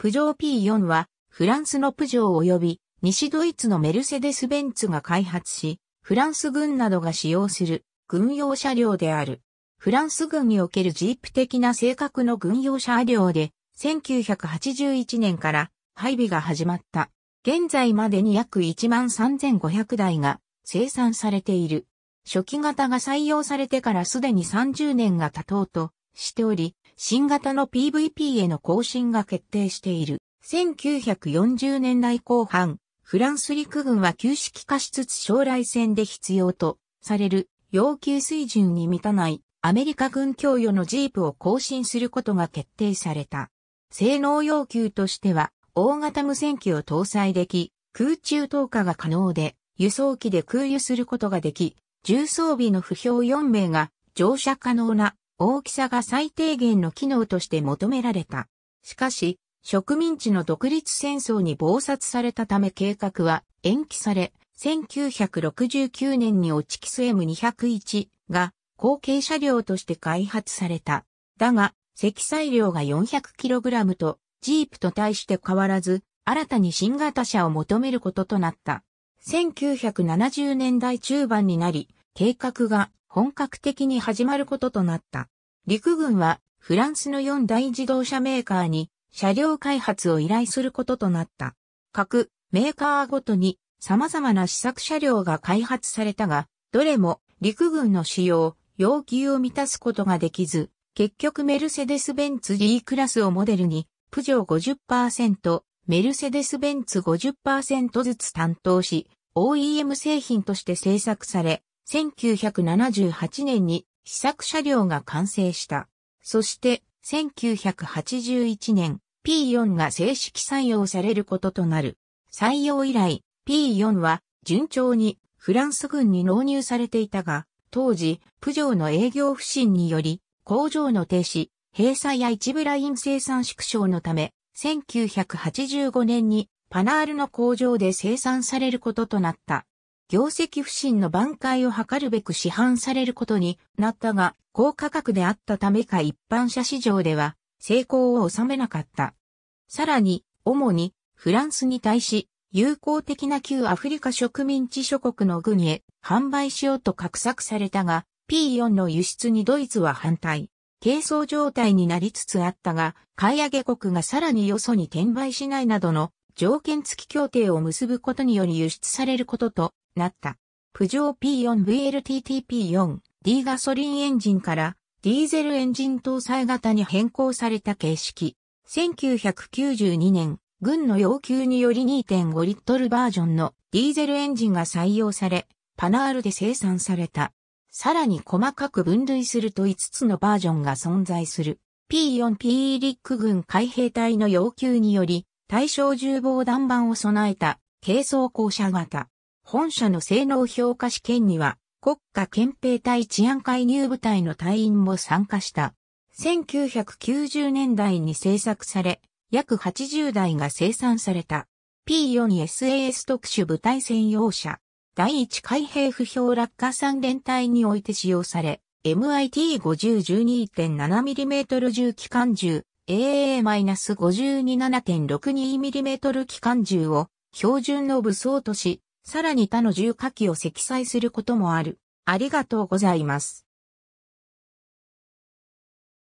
プジョー P4 はフランスのプジョー及び西ドイツのメルセデス・ベンツが開発し、フランス軍などが使用する軍用車両である。フランス軍におけるジープ的な性格の軍用車両で、1981年から配備が始まった。現在までに約1万3500台が生産されている。初期型が採用されてからすでに30年が経とうとしており、新型の PVP への更新が決定している。1940年代後半、フランス陸軍は旧式化しつつ将来戦で必要とされる要求水準に満たないアメリカ軍供与のジープを更新することが決定された。性能要求としては大型無線機を搭載でき、空中投下が可能で、輸送機で空輸することができ、重装備の不評4名が乗車可能な大きさが最低限の機能として求められた。しかし、植民地の独立戦争に暴殺されたため計画は延期され、1969年にオチキス M201 が後継車両として開発された。だが、積載量が 400kg とジープと対して変わらず、新たに新型車を求めることとなった。1970年代中盤になり、計画が本格的に始まることとなった。陸軍はフランスの4大自動車メーカーに車両開発を依頼することとなった。各メーカーごとに様々な試作車両が開発されたが、どれも陸軍の使用、要求を満たすことができず、結局メルセデス・ベンツ D クラスをモデルに、プジョー50%、メルセデス・ベンツ50%ずつ担当し、OEM 製品として製作され、1978年に試作車両が完成した。そして、1981年、P4 が正式採用されることとなる。採用以来、P4 は順調にフランス軍に納入されていたが、当時、プジョーの営業不振により、工場の停止、閉鎖や一部ライン生産縮小のため、1985年にパナールの工場で生産されることとなった。業績不振の挽回を図るべく市販されることになったが、高価格であったためか一般車市場では成功を収めなかった。さらに、主にフランスに対し、友好的な旧アフリカ植民地諸国の軍へ販売しようと画策されたが、P4 の輸出にドイツは反対。軽装状態になりつつあったが、買い上げ国がさらによそに転売しないなどの条件付き協定を結ぶことにより輸出されることとなった。プジョー P4VLTTP4D ガソリンエンジンからディーゼルエンジン搭載型に変更された形式。1992年、軍の要求により2.5リットルバージョンのディーゼルエンジンが採用され、パナールで生産された。さらに細かく分類すると5つのバージョンが存在する。P4P リック軍海兵隊の要求により、対象重防弾板を備えた軽装降車型。本社の性能評価試験には、国家憲兵隊治安介入部隊の隊員も参加した。1990年代に製作され、約80台が生産された P4SAS 特殊部隊専用車。第一海兵不評落下三連隊において使用され、MIT50-12.7mm 重機関銃、AA-527.62mm 機関銃を標準の武装とし、さらに他の重火器を積載することもある。ありがとうございます。